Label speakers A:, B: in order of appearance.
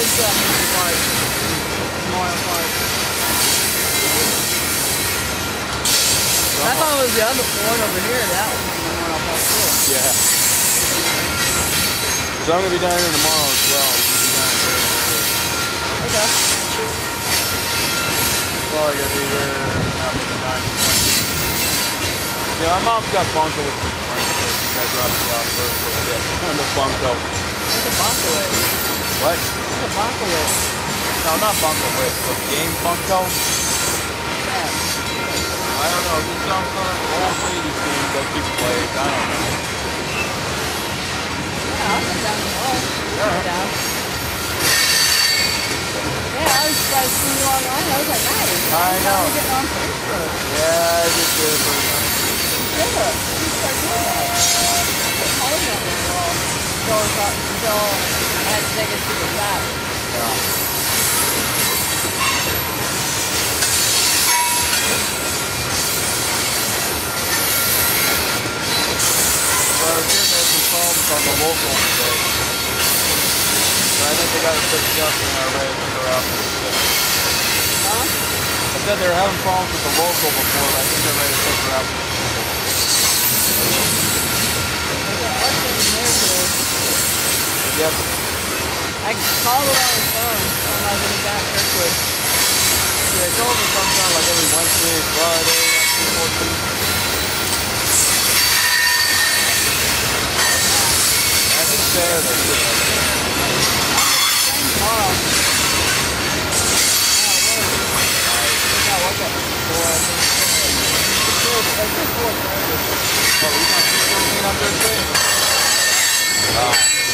A: Uh, I thought it was the other one over here. That was Park too.
B: Yeah. So I'm gonna be down here tomorrow as well. We'll be down here.
A: Okay.
B: Probably gonna be here after the. Yeah, my mom's got bunker with me. Guys dropped it off first. Yeah, on the bunko.
A: What's a Bonkowitz?
B: What?
A: Bonkowitz?
B: No, not with, but game bunko.
A: Yeah.
B: I don't know. There's some sort of old ladies game that people play. I don't know.
A: Yeah, I'll come down the hall.
B: Yeah.
A: Down. Yeah, I was surprised to see you online. I was like, nice.
B: I know.
A: I'm getting on Facebook.
B: Yeah, I just did it.
A: Yeah, you start doing that. I was on the wall. Until, until I had to take it to the back.
B: Yeah. Well, I was hearing there's some problems on the local today. But I think they got it fixed up and are ready to go out.
A: Huh?
B: I said they were having problems with the local before, but I think they're ready to fix her out.
A: There's an arch engineer today.
B: Yep.
A: I called her on the phone when I was in the back Kirkwood.
B: Yeah, told me sometime like every Wednesday, Friday, after 14. I think Saturday.
A: Same tomorrow. Yeah, work at four. Four, I think four.
B: Oh, we got 14 on Thursday? Oh.